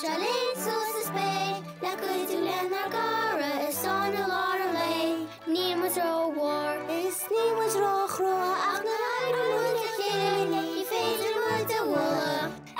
Shall it is bay Le go to land our is on a lá lei was row war Is ní was rochro ach na chéine You féidir mu a the Ar